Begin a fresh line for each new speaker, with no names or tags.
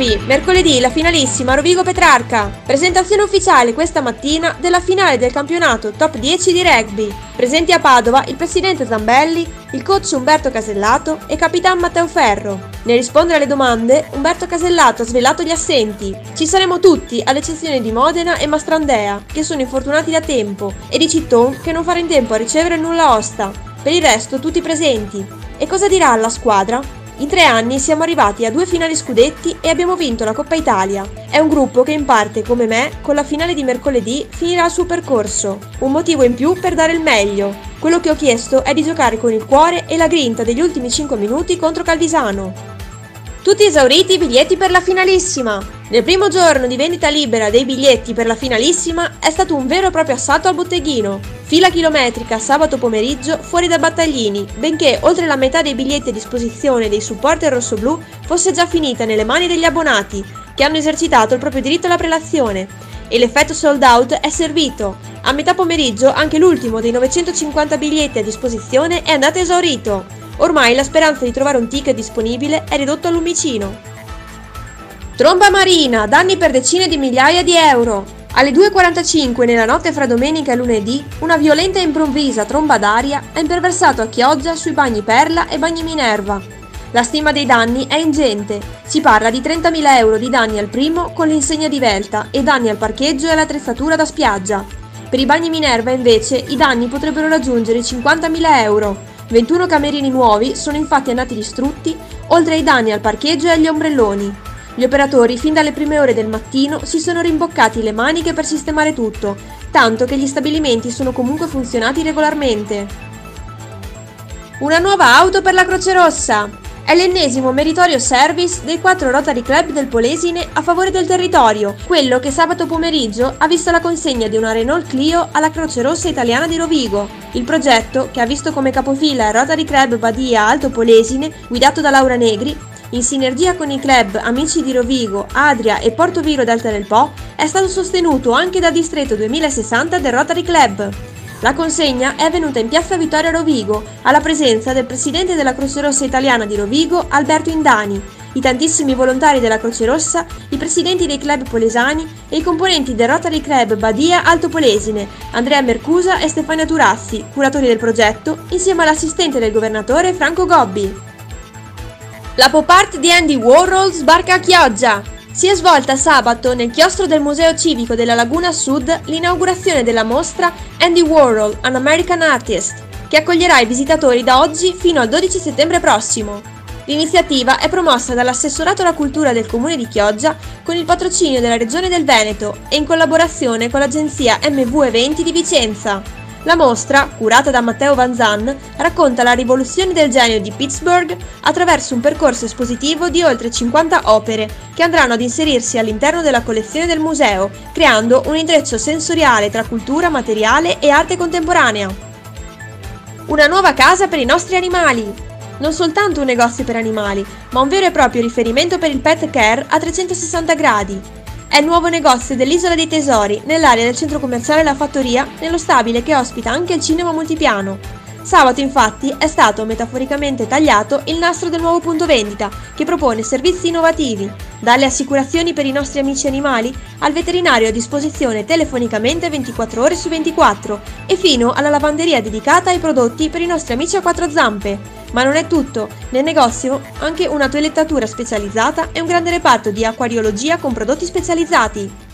Rugby, mercoledì la finalissima Rovigo-Petrarca. Presentazione ufficiale questa mattina della finale del campionato top 10 di rugby. Presenti a Padova il presidente Zambelli, il coach Umberto Casellato e capitan Matteo Ferro. Nel rispondere alle domande, Umberto Casellato ha svelato gli assenti. Ci saremo tutti, ad eccezione di Modena e Mastrandea, che sono infortunati da tempo, e di Citton, che non farà in tempo a ricevere nulla osta. Per il resto, tutti presenti. E cosa dirà alla squadra? In tre anni siamo arrivati a due finali scudetti e abbiamo vinto la Coppa Italia. È un gruppo che in parte, come me, con la finale di mercoledì finirà il suo percorso. Un motivo in più per dare il meglio. Quello che ho chiesto è di giocare con il cuore e la grinta degli ultimi 5 minuti contro Calvisano. Tutti esauriti i biglietti per la finalissima. Nel primo giorno di vendita libera dei biglietti per la finalissima è stato un vero e proprio assalto al botteghino. Fila chilometrica sabato pomeriggio fuori da Battaglini, benché oltre la metà dei biglietti a disposizione dei supporter rossoblù fosse già finita nelle mani degli abbonati, che hanno esercitato il proprio diritto alla prelazione. E l'effetto sold out è servito. A metà pomeriggio anche l'ultimo dei 950 biglietti a disposizione è andato esaurito. Ormai la speranza di trovare un ticket disponibile è ridotto al lumicino. Tromba marina, danni per decine di migliaia di euro. Alle 2.45 nella notte fra domenica e lunedì, una violenta e improvvisa tromba d'aria ha imperversato a Chioggia sui bagni Perla e bagni Minerva. La stima dei danni è ingente, si parla di 30.000 euro di danni al primo con l'insegna di Velta e danni al parcheggio e all'attrezzatura da spiaggia. Per i bagni Minerva invece i danni potrebbero raggiungere i 50.000 euro. 21 camerini nuovi sono infatti andati distrutti, oltre ai danni al parcheggio e agli ombrelloni. Gli operatori fin dalle prime ore del mattino si sono rimboccati le maniche per sistemare tutto, tanto che gli stabilimenti sono comunque funzionati regolarmente. Una nuova auto per la Croce Rossa! È l'ennesimo meritorio service dei quattro Rotary Club del Polesine a favore del territorio, quello che sabato pomeriggio ha visto la consegna di una Renault Clio alla Croce Rossa Italiana di Rovigo. Il progetto, che ha visto come capofila il Rotary Club Badia Alto Polesine, guidato da Laura Negri, in sinergia con i club Amici di Rovigo, Adria e Porto Viro d'Alta del Po, è stato sostenuto anche dal distretto 2060 del Rotary Club. La consegna è avvenuta in piazza Vittoria Rovigo, alla presenza del presidente della Croce Rossa Italiana di Rovigo, Alberto Indani, i tantissimi volontari della Croce Rossa, i presidenti dei club polesani e i componenti del Rotary Club Badia Alto Polesine, Andrea Mercusa e Stefania Turazzi, curatori del progetto, insieme all'assistente del governatore Franco Gobbi. La pop art di Andy Warhol sbarca a Chioggia. Si è svolta sabato nel chiostro del Museo Civico della Laguna Sud l'inaugurazione della mostra Andy Warhol, an American Artist, che accoglierà i visitatori da oggi fino al 12 settembre prossimo. L'iniziativa è promossa dall'Assessorato alla Cultura del Comune di Chioggia con il patrocinio della Regione del Veneto e in collaborazione con l'agenzia MV Eventi di Vicenza. La mostra, curata da Matteo Van Zan, racconta la rivoluzione del genio di Pittsburgh attraverso un percorso espositivo di oltre 50 opere che andranno ad inserirsi all'interno della collezione del museo, creando un intreccio sensoriale tra cultura, materiale e arte contemporanea. Una nuova casa per i nostri animali! Non soltanto un negozio per animali, ma un vero e proprio riferimento per il pet care a 360 gradi. È il nuovo negozio dell'Isola dei Tesori, nell'area del centro commerciale La Fattoria, nello stabile che ospita anche il cinema multipiano. Sabato infatti è stato metaforicamente tagliato il nastro del nuovo punto vendita, che propone servizi innovativi, dalle assicurazioni per i nostri amici animali al veterinario a disposizione telefonicamente 24 ore su 24 e fino alla lavanderia dedicata ai prodotti per i nostri amici a quattro zampe. Ma non è tutto, nel negozio anche una toilettatura specializzata e un grande reparto di acquariologia con prodotti specializzati.